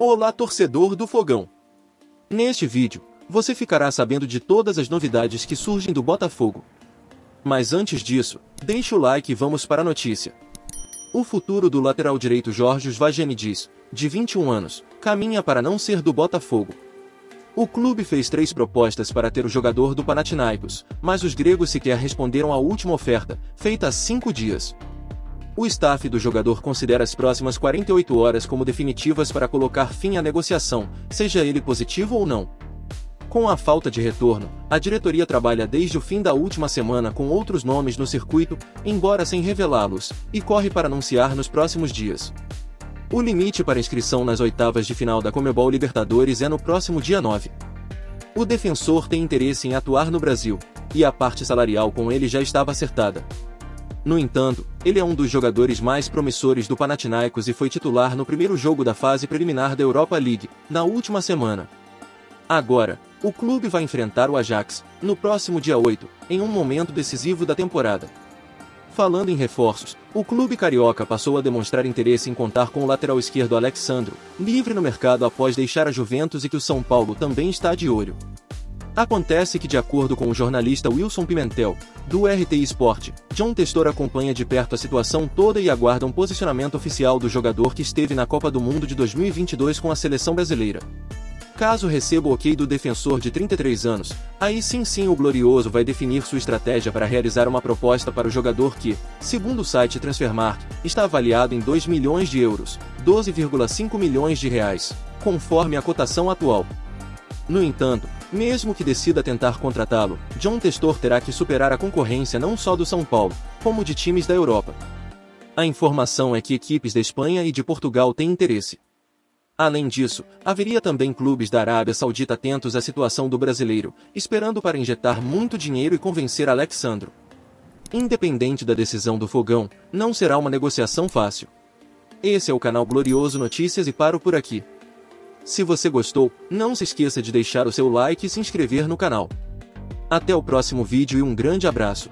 Olá torcedor do Fogão! Neste vídeo, você ficará sabendo de todas as novidades que surgem do Botafogo. Mas antes disso, deixe o like e vamos para a notícia. O futuro do lateral direito Jorge Vagenides, de 21 anos, caminha para não ser do Botafogo. O clube fez três propostas para ter o jogador do Panathinaikos, mas os gregos sequer responderam à última oferta, feita há cinco dias. O staff do jogador considera as próximas 48 horas como definitivas para colocar fim à negociação, seja ele positivo ou não. Com a falta de retorno, a diretoria trabalha desde o fim da última semana com outros nomes no circuito, embora sem revelá-los, e corre para anunciar nos próximos dias. O limite para inscrição nas oitavas de final da Comebol Libertadores é no próximo dia 9. O defensor tem interesse em atuar no Brasil, e a parte salarial com ele já estava acertada. No entanto, ele é um dos jogadores mais promissores do Panathinaikos e foi titular no primeiro jogo da fase preliminar da Europa League, na última semana. Agora, o clube vai enfrentar o Ajax, no próximo dia 8, em um momento decisivo da temporada. Falando em reforços, o clube carioca passou a demonstrar interesse em contar com o lateral esquerdo Alexandro, livre no mercado após deixar a Juventus e que o São Paulo também está de olho. Acontece que, de acordo com o jornalista Wilson Pimentel, do RT Sport, John Testor acompanha de perto a situação toda e aguarda um posicionamento oficial do jogador que esteve na Copa do Mundo de 2022 com a seleção brasileira. Caso receba o ok do defensor de 33 anos, aí sim sim o Glorioso vai definir sua estratégia para realizar uma proposta para o jogador que, segundo o site Transfermarkt, está avaliado em 2 milhões de euros, 12,5 milhões de reais, conforme a cotação atual. No entanto, mesmo que decida tentar contratá-lo, John Testor terá que superar a concorrência não só do São Paulo, como de times da Europa. A informação é que equipes da Espanha e de Portugal têm interesse. Além disso, haveria também clubes da Arábia Saudita atentos à situação do brasileiro, esperando para injetar muito dinheiro e convencer Alexandro. Independente da decisão do Fogão, não será uma negociação fácil. Esse é o canal Glorioso Notícias e paro por aqui. Se você gostou, não se esqueça de deixar o seu like e se inscrever no canal. Até o próximo vídeo e um grande abraço.